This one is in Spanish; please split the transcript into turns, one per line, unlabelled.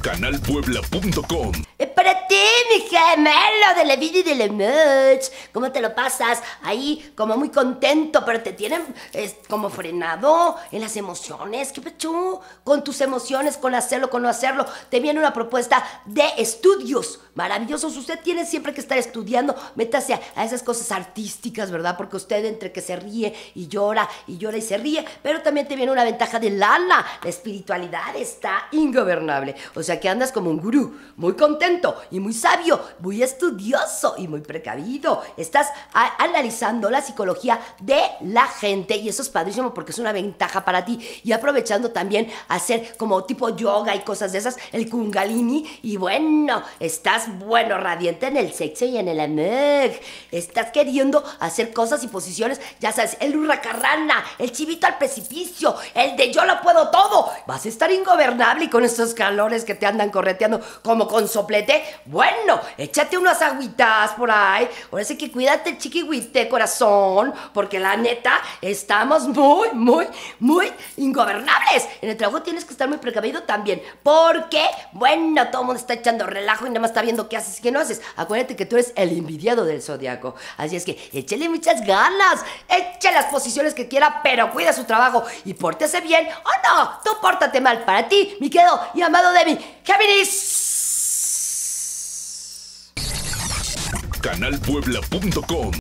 canalpuebla.com.
Es para ti, mi gemelo de la vida y de la noche. ¿Cómo te lo pasas? Ahí como muy contento, pero te tienen como frenado en las emociones. ¿Qué pecho? Con tus emociones, con hacerlo, con no hacerlo. Te viene una propuesta de estudios maravillosos. Usted tiene siempre que estar estudiando. Métase a, a esas cosas artísticas, ¿verdad? Porque usted entre que se ríe y llora y llora y se ríe, pero también te viene una ventaja de lana. La espiritualidad está ingobernable. O sea que andas como un gurú, muy contento y muy sabio, muy estudioso y muy precavido. Estás analizando la psicología de la gente y eso es padrísimo porque es una ventaja para ti. Y aprovechando también hacer como tipo yoga y cosas de esas, el kungalini. Y bueno, estás bueno, radiante en el sexo y en el amor. Estás queriendo hacer cosas y posiciones, ya sabes, el hurracarrana, el chivito al precipicio, el de yo lo puedo todo. Vas a estar ingobernable y con estos calores que te andan correteando como con soplete. Bueno, échate unas agüitas por ahí. Ahora sí que cuídate, chiquihuite, corazón, porque la neta estamos muy, muy, muy ingobernables. En el trabajo tienes que estar muy precavido también, porque, bueno, todo el mundo está echando relajo y nada más está viendo qué haces y qué no haces. Acuérdate que tú eres el envidiado del zodiaco. Así es que échale muchas ganas, eche las posiciones que quiera, pero cuida su trabajo y pórtese bien o no, tú pórtate mal para ti, mi querido y amado de mí, Géminis.
canalpuebla.com.